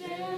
Yeah.